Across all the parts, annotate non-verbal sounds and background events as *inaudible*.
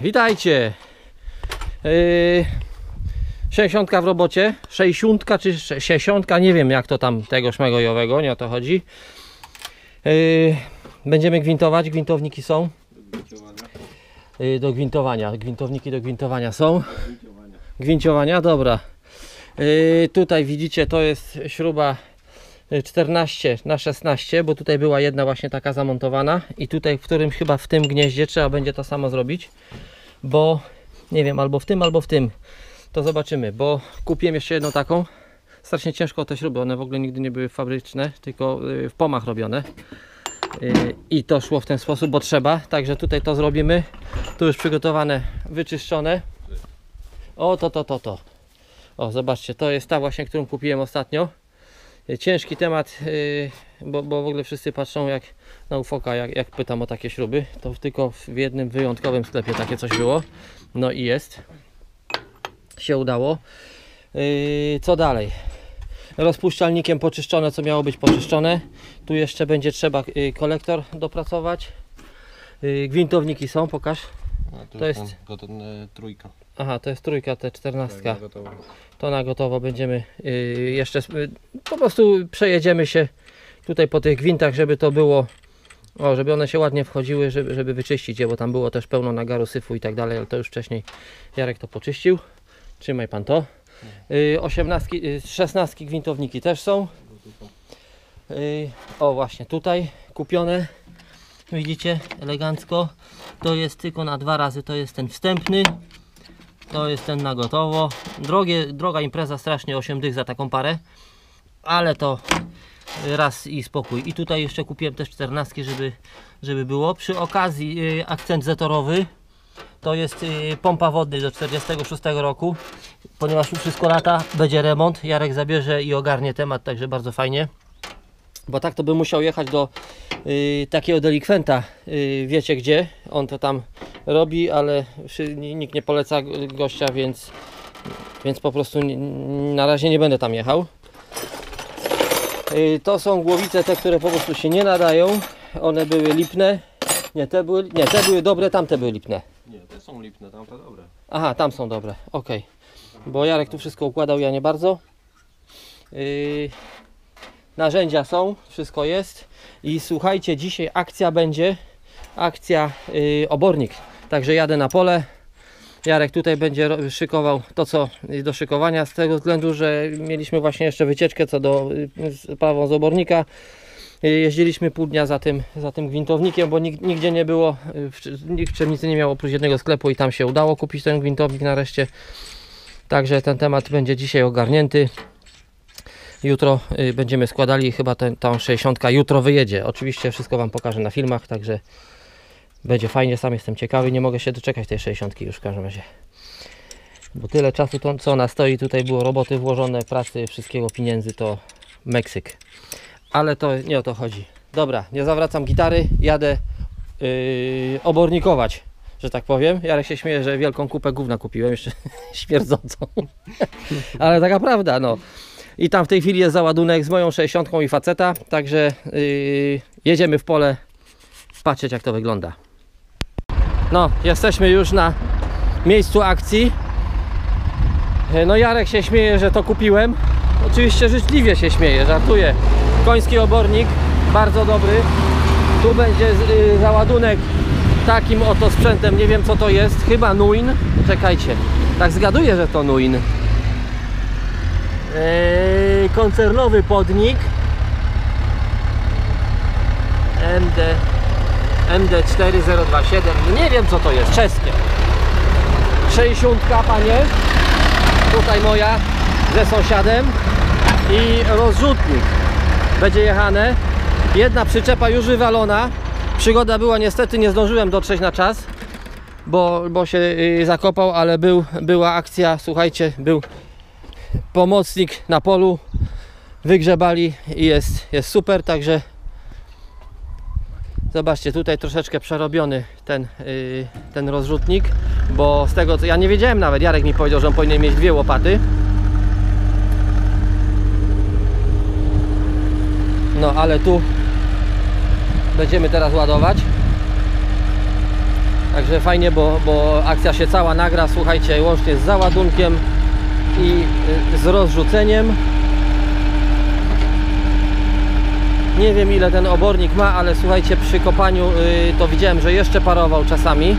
Witajcie! Yy, 60 w robocie, 60 czy 60, nie wiem jak to tam tego szmegojowego, nie o to chodzi. Yy, będziemy gwintować, gwintowniki są. Yy, do gwintowania, gwintowniki do gwintowania są. Gwinciowania, dobra. Yy, tutaj widzicie, to jest śruba y, 14 na 16, bo tutaj była jedna właśnie taka zamontowana i tutaj w którym chyba w tym gnieździe trzeba będzie to samo zrobić, bo nie wiem, albo w tym, albo w tym. To zobaczymy, bo kupiłem jeszcze jedną taką. Strasznie ciężko te śruby, one w ogóle nigdy nie były fabryczne, tylko y, w pomach robione. Y, I to szło w ten sposób, bo trzeba. Także tutaj to zrobimy. Tu już przygotowane, wyczyszczone. O, to, to, to, to. O, zobaczcie, to jest ta właśnie, którą kupiłem ostatnio. Y, Ciężki temat, bo, bo w ogóle wszyscy patrzą jak na ufoka, jak, jak pytam o takie śruby. To tylko w jednym wyjątkowym sklepie takie coś było. No i jest. Się udało. Yy, co dalej? Rozpuszczalnikiem poczyszczone, co miało być poczyszczone. Tu jeszcze będzie trzeba yy, kolektor dopracować. Yy, gwintowniki są, pokaż. A, To jest- gotowa trójka. Aha, to jest trójka, te czternastka. Tak. To na gotowo będziemy yy, jeszcze yy, po prostu przejedziemy się tutaj po tych gwintach, żeby to było o, żeby one się ładnie wchodziły, żeby, żeby wyczyścić je, bo tam było też pełno nagaru, syfu i tak dalej, ale to już wcześniej Jarek to poczyścił. Trzymaj pan to. Yy, 18, yy, 16 gwintowniki też są. Yy, o właśnie tutaj kupione. Widzicie, elegancko. To jest tylko na dwa razy, to jest ten wstępny. To jest ten na gotowo. Drogie, droga impreza, strasznie 8 dych za taką parę. Ale to raz i spokój. I tutaj jeszcze kupiłem też 14, żeby, żeby było. Przy okazji y, akcent zetorowy. To jest y, pompa wodny do 46 roku. Ponieważ już wszystko lata, będzie remont. Jarek zabierze i ogarnie temat, także bardzo fajnie. Bo tak to by musiał jechać do y, takiego delikwenta, wiecie gdzie. On to tam robi, ale nikt nie poleca go- gościa, więc, więc po prostu na razie nie będę tam jechał. Y, To są głowice te, które po prostu się nie nadają. One były lipne. Nie, te były, nie, te były dobre, tamte były lipne. Nie, te są lipne, tamte dobre. Aha, tam są dobre. Ok. Bo Jarek tu wszystko układał, ja nie bardzo. Yy, narzędzia są, wszystko jest. I słuchajcie, dzisiaj akcja będzie. Akcja yy, obornik. Także jadę na pole. Jarek tutaj będzie szykował to, co do szykowania, z tego względu, że mieliśmy właśnie jeszcze wycieczkę co do y, sprawą z obornika. Y, Jeździliśmy pół dnia za tym, za tym gwintownikiem, bo nig, nigdzie nie było, y, nikt w Czernicy nie miał oprócz jednego sklepu i tam się udało kupić ten gwintownik nareszcie. Także ten temat będzie dzisiaj ogarnięty. Jutro będziemy składali chyba tą 60 jutro wyjedzie. Oczywiście wszystko Wam pokażę na filmach, także będzie fajnie, sam jestem ciekawy, nie mogę się doczekać tej 60 już w każdym razie. Bo tyle czasu, to, co ona stoi, tutaj było roboty włożone, pracy, wszystkiego, pieniędzy, to Meksyk. Ale to nie o to chodzi. Dobra, nie zawracam gitary, jadę yy, obornikować, że tak powiem. Jarek się śmieje, że wielką kupę gówna kupiłem, jeszcze *laughs* śmierdzącą. *laughs* Ale taka prawda, no. I tam w tej chwili jest załadunek z moją 60 i faceta, także yy, jedziemy w pole patrzeć jak to wygląda. No, jesteśmy już na miejscu akcji. E, No Jarek się śmieje, że to kupiłem. Oczywiście życzliwie się śmieje, żartuję. Koński obornik, bardzo dobry. Tu będzie y, załadunek takim oto sprzętem, nie wiem co to jest, chyba Nuin. Czekajcie, tak zgaduję, że to Nuin. Eee, koncernowy podnik. MD MD4027, nie wiem co to jest, czeskie. 60 panie, tutaj moja ze sąsiadem. I rozrzutnik. Będzie jechane. Jedna przyczepa już wywalona. Przygoda była niestety, nie zdążyłem dotrzeć na czas, bo, bo się y, zakopał, ale był, była akcja, słuchajcie, był pomocnik na polu, wygrzebali i jest, jest super, także Zobaczcie, tutaj troszeczkę przerobiony ten, yy, ten rozrzutnik, bo z tego co ja nie wiedziałem nawet, Jarek mi powiedział, że on powinien mieć dwie łopaty. No ale tu Będziemy teraz ładować. Także fajnie, bo, bo akcja się cała nagra, słuchajcie, łącznie z załadunkiem i y, z rozrzuceniem. Nie wiem ile ten obornik ma, ale słuchajcie, przy kopaniu y, to widziałem, że jeszcze parował czasami.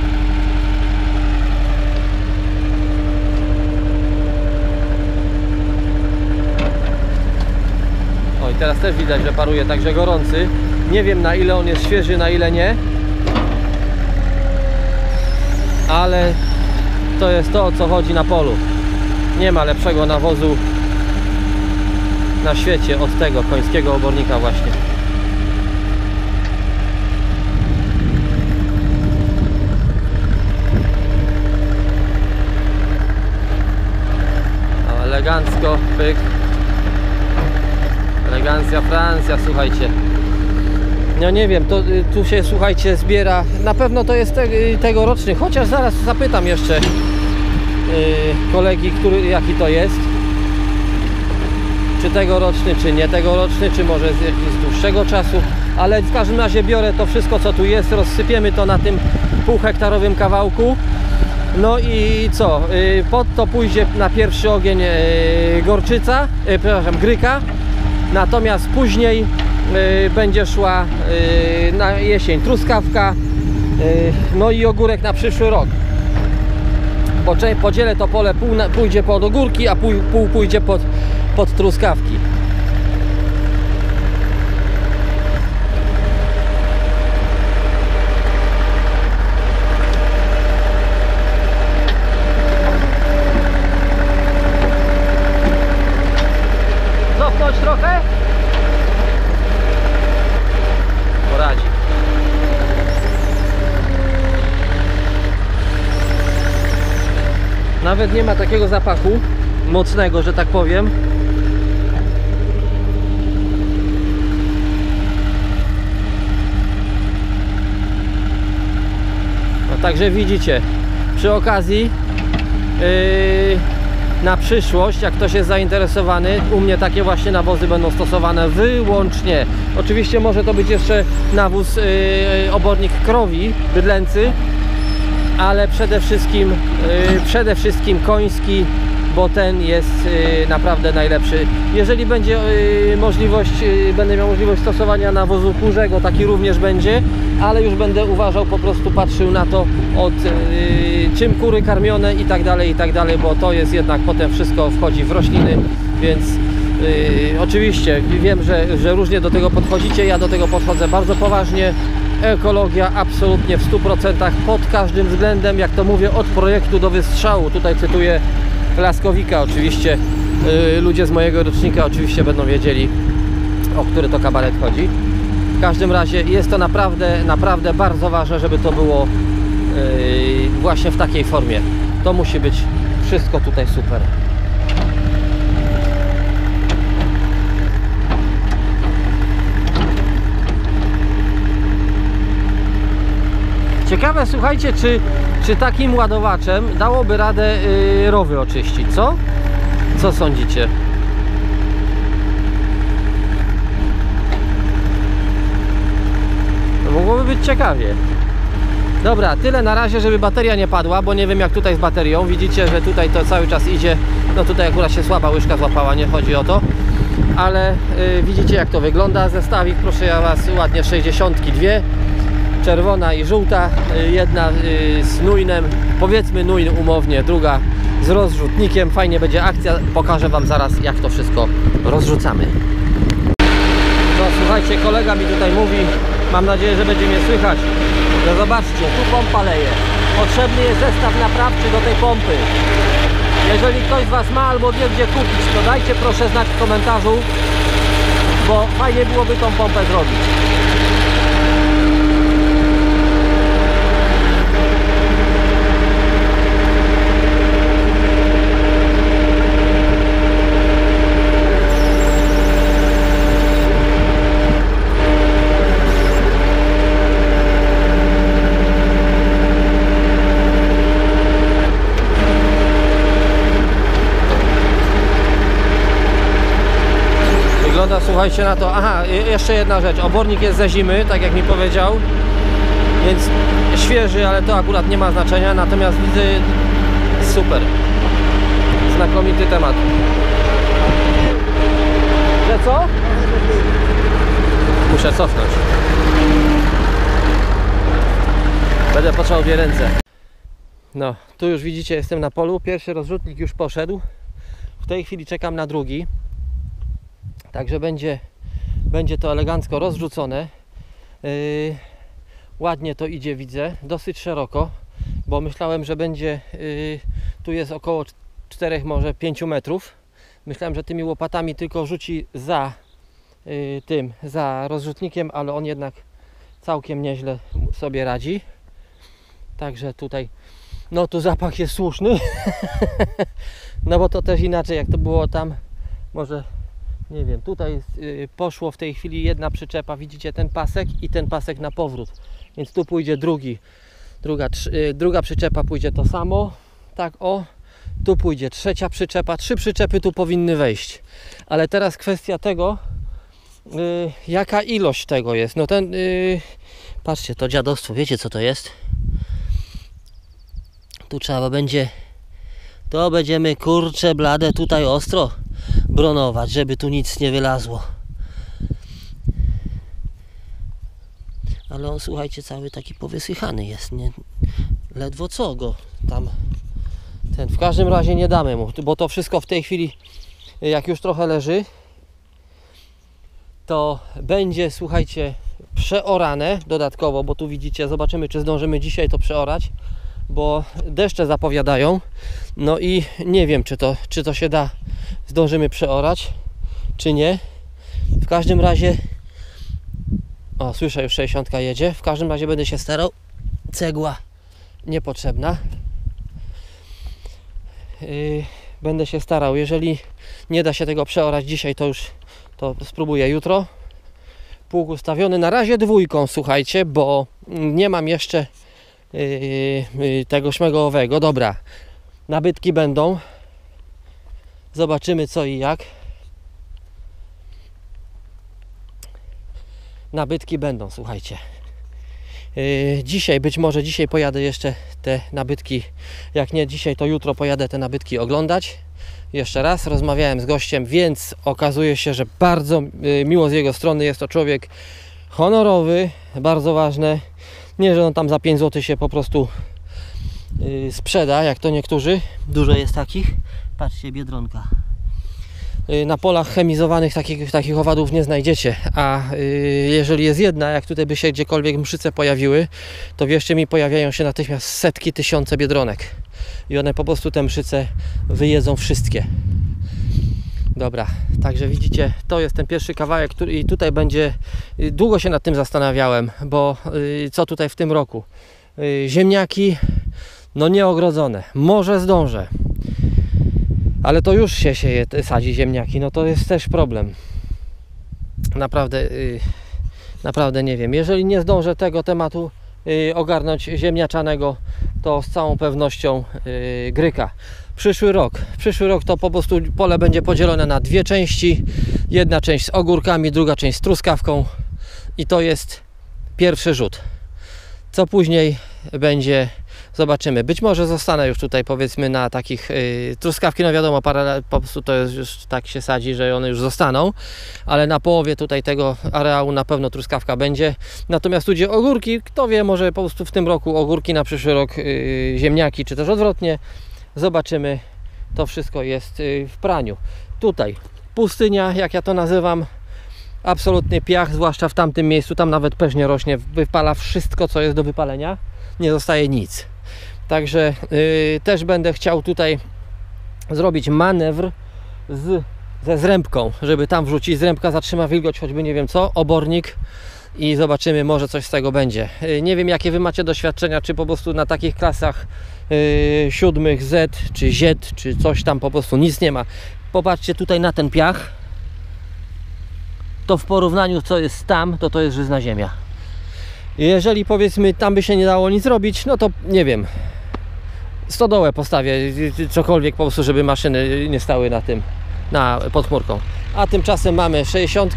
Oj, teraz też widać, że paruje także gorący. Nie wiem na ile on jest świeży, na ile nie. Ale to jest to, o co chodzi na polu. Nie ma lepszego nawozu na świecie od tego końskiego obornika właśnie. O, Elegancko, pyk. Elegancja Francja, słuchajcie. No nie wiem, to y, tu się słuchajcie zbiera. Na pewno to jest te, y, tegoroczny, chociaż zaraz zapytam jeszcze y, kolegi, który, jaki to jest. Czy tegoroczny, czy nie tegoroczny, czy może z jakiegoś dłuższego czasu. Ale w każdym razie biorę to wszystko co tu jest, rozsypiemy to na tym półhektarowym kawałku. No i co? Y, Pod to pójdzie na pierwszy ogień y, gorczyca, y, przepraszam, gryka. Natomiast później będzie szła na jesień truskawka, no i ogórek na przyszły rok. Bo podzielę to pole, pół pójdzie pod ogórki, a pół, pół pójdzie pod, pod truskawki. Cofnąć trochę? Poradzi. Nawet nie ma takiego zapachu mocnego, że tak powiem. No, także widzicie, przy okazji yy, na przyszłość, jak ktoś jest zainteresowany, u mnie takie właśnie nawozy będą stosowane wyłącznie. Oczywiście może to być jeszcze nawóz yy, obornik krowi, bydlęcy, ale przede wszystkim, yy, przede wszystkim koński, bo ten jest yy, naprawdę najlepszy. Jeżeli będzie yy, możliwość, będę miał możliwość stosowania nawozu kurzego, taki również będzie, ale już będę uważał, po prostu patrzył na to od czym kury karmione i tak dalej, i tak dalej, bo to jest jednak potem wszystko wchodzi w rośliny, więc oczywiście wiem, że, że różnie do tego podchodzicie, ja do tego podchodzę bardzo poważnie. Ekologia absolutnie w 100% pod każdym względem, jak to mówię, od projektu do wystrzału. Tutaj cytuję Laskowika oczywiście. Yy, ludzie z mojego rocznika oczywiście będą wiedzieli, o który to kabaret chodzi. W każdym razie jest to naprawdę, naprawdę bardzo ważne, żeby to było yy, właśnie w takiej formie. To musi być wszystko tutaj super. Ciekawe, słuchajcie, czy, czy takim ładowaczem dałoby radę yy, rowy oczyścić, co? Co sądzicie? Mogłoby być ciekawie. Dobra, tyle na razie, żeby bateria nie padła, bo nie wiem jak tutaj z baterią. Widzicie, że tutaj to cały czas idzie. No tutaj akurat się słaba łyżka złapała, nie chodzi o to. Ale y, widzicie jak to wygląda. Zestawik, proszę ja Was, ładnie 62. Czerwona i żółta. Y, jedna y, z nujnem, powiedzmy nuj umownie, druga z rozrzutnikiem. Fajnie będzie akcja. Pokażę Wam zaraz jak to wszystko rozrzucamy. No słuchajcie, kolega mi tutaj mówi, mam nadzieję, że będzie mnie słychać, zobaczcie, tu pompa leje. Potrzebny jest zestaw naprawczy do tej pompy. Jeżeli ktoś z Was ma albo wie gdzie kupić, to dajcie proszę znać w komentarzu, bo fajnie byłoby tą pompę zrobić. Słuchajcie na to. Aha, jeszcze jedna rzecz. Obornik jest ze zimy, tak jak mi powiedział. Więc świeży, ale to akurat nie ma znaczenia. Natomiast widzę super. Znakomity temat. Że co? Muszę cofnąć. Będę potrzebował dwie ręce. No, tu już widzicie, jestem na polu. Pierwszy rozrzutnik już poszedł. W tej chwili czekam na drugi. Także będzie, będzie to elegancko rozrzucone. Yy, ładnie to idzie, widzę. Dosyć szeroko, bo myślałem, że będzie. Yy, tu jest około 4, może 5 metrów. Myślałem, że tymi łopatami tylko rzuci za yy, tym, za rozrzutnikiem, ale on jednak całkiem nieźle sobie radzi. Także tutaj, no tu zapach jest słuszny. *laughs* no bo to też inaczej, jak to było tam, może nie wiem, tutaj y, poszło w tej chwili jedna przyczepa, widzicie ten pasek i ten pasek na powrót. Więc tu pójdzie drugi, druga, y, druga przyczepa pójdzie to samo, tak o. Tu pójdzie trzecia przyczepa, trzy przyczepy tu powinny wejść. Ale teraz kwestia tego, y, jaka ilość tego jest. No ten, y, patrzcie, to dziadostwo, wiecie co to jest? Tu trzeba będzie, to będziemy kurcze blade tutaj ostro bronować, żeby tu nic nie wylazło. Ale on, słuchajcie, cały taki powysychany jest, nie? Ledwo co go tam ten. W każdym razie nie damy mu, bo to wszystko w tej chwili, jak już trochę leży, to będzie, słuchajcie, przeorane dodatkowo, bo tu widzicie, zobaczymy, czy zdążymy dzisiaj to przeorać, bo deszcze zapowiadają. No i nie wiem, czy to, czy to się da, zdążymy przeorać, czy nie. W każdym razie, o, słyszę już 60 jedzie. W każdym razie będę się starał. Cegła niepotrzebna. Yy, będę się starał. Jeżeli nie da się tego przeorać dzisiaj, to już to spróbuję jutro. Pług ustawiony na razie dwójką, słuchajcie, bo nie mam jeszcze yy, yy, tego śmigłowego. Dobra, nabytki będą. Zobaczymy co i jak. Nabytki będą, słuchajcie. Yy, dzisiaj, być może dzisiaj pojadę jeszcze te nabytki. Jak nie dzisiaj, to jutro pojadę te nabytki oglądać. Jeszcze raz rozmawiałem z gościem, więc okazuje się, że bardzo yy, miło z jego strony jest to człowiek honorowy, bardzo ważne. Nie, że on tam za 5 zł się po prostu yy, sprzeda, jak to niektórzy. Dużo jest takich. Patrzcie, biedronka. Y, Na polach chemizowanych takich, takich owadów nie znajdziecie, a y, jeżeli jest jedna, jak tutaj by się gdziekolwiek mszyce pojawiły, to wierzcie mi, pojawiają się natychmiast setki, tysiące biedronek. I one po prostu te mszyce wyjedzą wszystkie. Dobra, także widzicie, to jest ten pierwszy kawałek, który i tutaj będzie, y, długo się nad tym zastanawiałem, bo co tutaj w tym roku? Ziemniaki, no nieogrodzone, może zdążę, ale to już się sieje, sadzi ziemniaki, no to jest też problem. Naprawdę, y, naprawdę nie wiem. Jeżeli nie zdążę tego tematu y, ogarnąć ziemniaczanego, to z całą pewnością y, gryka. Przyszły rok. Przyszły rok to po prostu pole będzie podzielone na dwie części. Jedna część z ogórkami, druga część z truskawką i to jest pierwszy rzut. Co później będzie Zobaczymy. Być może zostanę już tutaj powiedzmy na takich yy, truskawki, no wiadomo, parę, po prostu to jest już tak się sadzi, że one już zostaną, ale na połowie tutaj tego areału na pewno truskawka będzie. Natomiast tu gdzie ogórki, kto wie, może po prostu w tym roku ogórki, na przyszły rok yy, ziemniaki, czy też odwrotnie. Zobaczymy. To wszystko jest yy, w praniu. Tutaj pustynia, jak ja to nazywam. Absolutny piach, zwłaszcza w tamtym miejscu, tam nawet peżnie rośnie, wypala wszystko, co jest do wypalenia, nie zostaje nic. Także y, też będę chciał tutaj zrobić manewr z, ze zrębką, żeby tam wrzucić. Zrębka zatrzyma wilgoć, choćby nie wiem co, obornik i zobaczymy, może coś z tego będzie. Y, nie wiem, jakie Wy macie doświadczenia, czy po prostu na takich klasach y, siódmych Z, czy Z, czy coś tam po prostu nic nie ma. Popatrzcie tutaj na ten piach. To w porównaniu co jest tam, to to jest żyzna ziemia. Jeżeli powiedzmy tam by się nie dało nic zrobić, no to nie wiem. Stodołę postawię, cokolwiek po prostu, żeby maszyny nie stały na tym, na pod chmurką. A tymczasem mamy 60.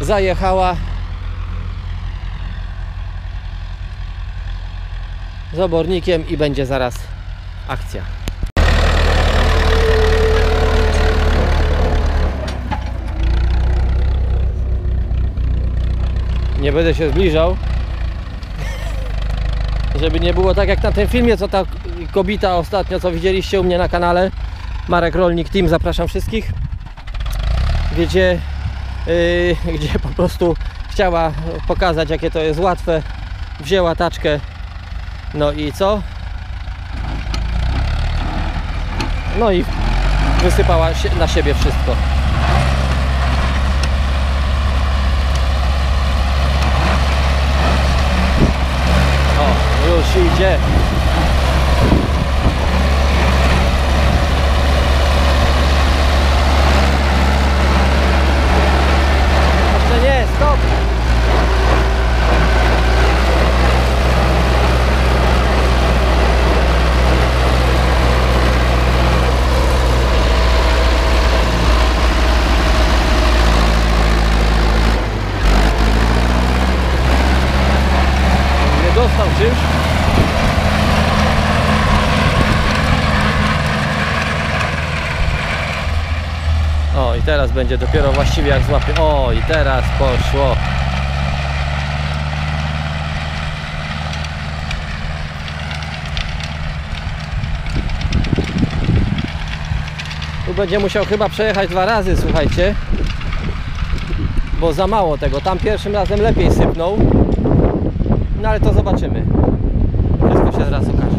Zajechała. Z obornikiem i będzie zaraz akcja. Nie będę się zbliżał. Żeby nie było tak jak na tym filmie, co ta kobita ostatnio, co widzieliście u mnie na kanale. Marek Rolnik Team, zapraszam wszystkich. Gdzie, yy, gdzie po prostu chciała pokazać, jakie to jest łatwe. Wzięła taczkę. No i co? No i wysypała na siebie wszystko. O, już idzie. Jeszcze nie, stop! Dostał czymś. Teraz będzie dopiero właściwie jak złapie. O i teraz poszło. Tu będzie musiał chyba przejechać dwa razy, słuchajcie. Bo za mało tego. Tam pierwszym razem lepiej sypnął. No ale to zobaczymy. Wszystko się zaraz okaże.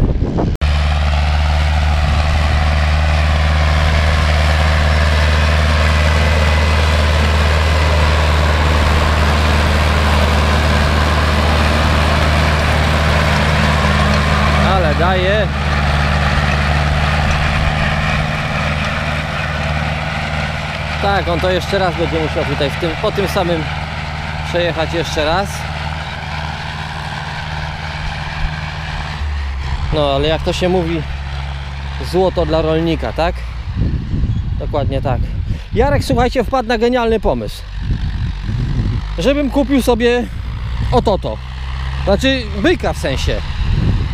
Ale daje. Tak, on to jeszcze raz będzie musiał tutaj w tym, po tym samym przejechać jeszcze raz. No, ale jak to się mówi, złoto dla rolnika, tak? Dokładnie tak. Jarek, słuchajcie, wpadł na genialny pomysł. Żebym kupił sobie oto to. Znaczy byka w sensie.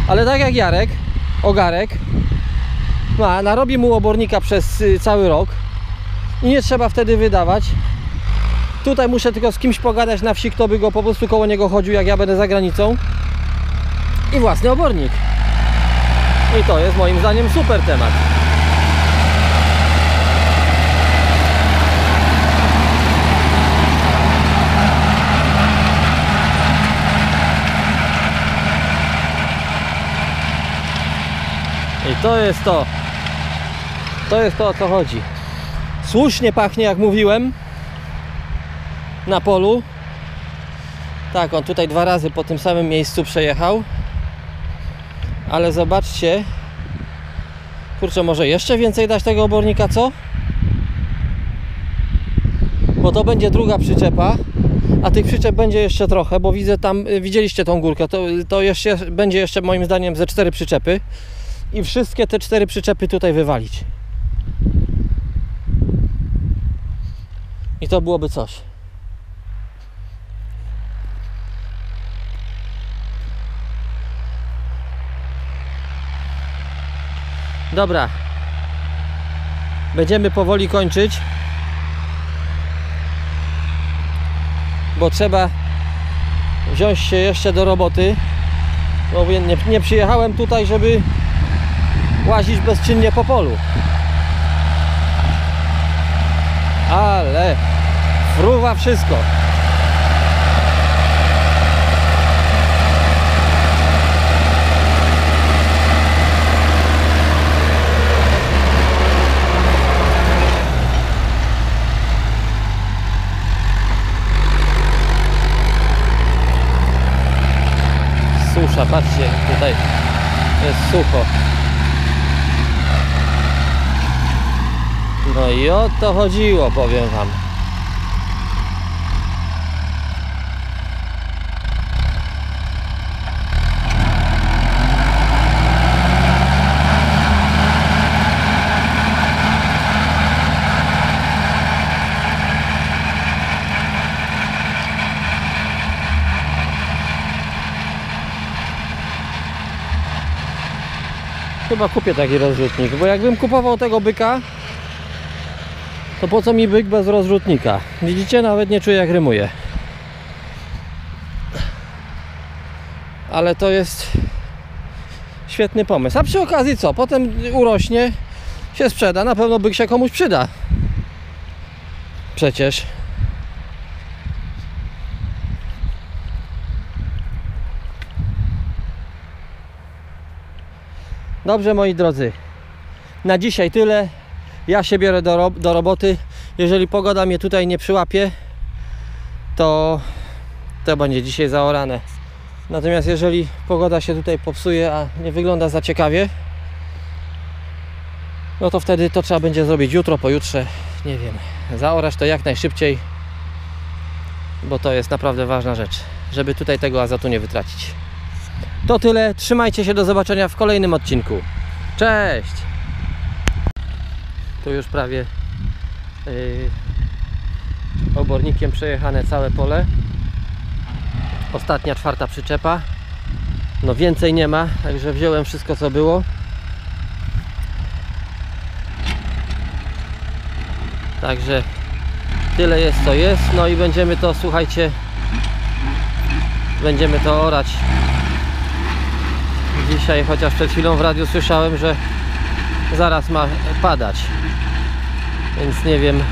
Ale tak jak Jarek, ogarek, ma, narobi mu obornika przez y, cały rok i nie trzeba wtedy wydawać. Tutaj muszę tylko z kimś pogadać na wsi, kto by go po prostu koło niego chodził, jak ja będę za granicą. I własny obornik. I to jest moim zdaniem super temat. I to jest to. To jest to o co chodzi. Słusznie pachnie, jak mówiłem, na polu. Tak, on tutaj dwa razy po tym samym miejscu przejechał. Ale zobaczcie. Kurczę, może jeszcze więcej dać tego obornika, co? Bo to będzie druga przyczepa. A tych przyczep będzie jeszcze trochę, bo widzę tam, y, widzieliście tą górkę, to, to jeszcze, będzie jeszcze moim zdaniem ze cztery przyczepy. I wszystkie te cztery przyczepy tutaj wywalić. I to byłoby coś. Dobra. Będziemy powoli kończyć. Bo trzeba wziąć się jeszcze do roboty. Bo nie, nie przyjechałem tutaj, żeby łazić bezczynnie po polu. Ale fruwa wszystko. Susza, patrzcie, tutaj jest sucho. No i o to chodziło, powiem Wam. Chyba kupię taki rozrzutnik, bo jakbym kupował tego byka, to po co mi byk bez rozrzutnika? Widzicie, nawet nie czuję jak rymuje. Ale to jest świetny pomysł. A przy okazji co? Potem urośnie, się sprzeda, na pewno byk się komuś przyda. Przecież. Dobrze moi drodzy. Na dzisiaj tyle. Ja się biorę do, rob- do roboty. Jeżeli pogoda mnie tutaj nie przyłapie, to to będzie dzisiaj zaorane. Natomiast jeżeli pogoda się tutaj popsuje, a nie wygląda za ciekawie, no to wtedy to trzeba będzie zrobić jutro, pojutrze, nie wiem. Zaorać to jak najszybciej, bo to jest naprawdę ważna rzecz, żeby tutaj tego azotu nie wytracić. To tyle, trzymajcie się, do zobaczenia w kolejnym odcinku. Cześć! Tu już prawie yy, obornikiem przejechane całe pole. Ostatnia, czwarta przyczepa. No więcej nie ma, także wziąłem wszystko co było. Także tyle jest co jest. No i będziemy to, słuchajcie, będziemy to orać dzisiaj, chociaż przed chwilą w radiu słyszałem, że zaraz ma padać. Więc nie wiem.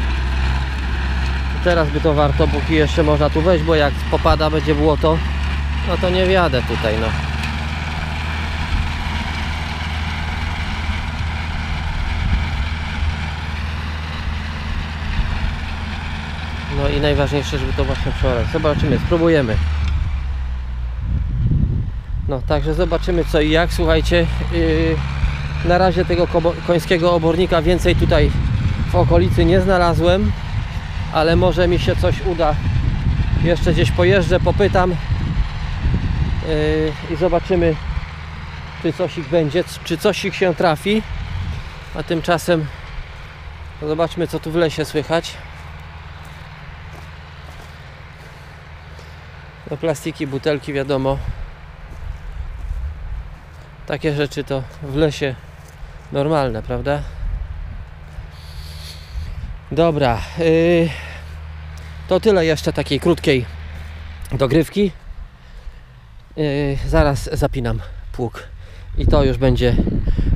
Teraz by to warto, póki jeszcze można tu wejść, bo jak popada, będzie błoto, no to nie wjadę tutaj, no. No i najważniejsze, żeby to właśnie przeorać. Zobaczymy, spróbujemy. No, także zobaczymy co i jak. Słuchajcie, yy, na razie tego końskiego obornika więcej tutaj w okolicy nie znalazłem, ale może mi się coś uda. Jeszcze gdzieś pojeżdżę, popytam yy, i zobaczymy, czy coś ich będzie, czy coś ich się trafi. A tymczasem zobaczmy, co tu w lesie słychać. No, plastiki, butelki, wiadomo. Takie rzeczy to w lesie normalne, prawda? Dobra, yy, to tyle jeszcze takiej krótkiej dogrywki. Yy, zaraz zapinam pług i to już będzie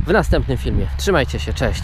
w następnym filmie. Trzymajcie się, cześć.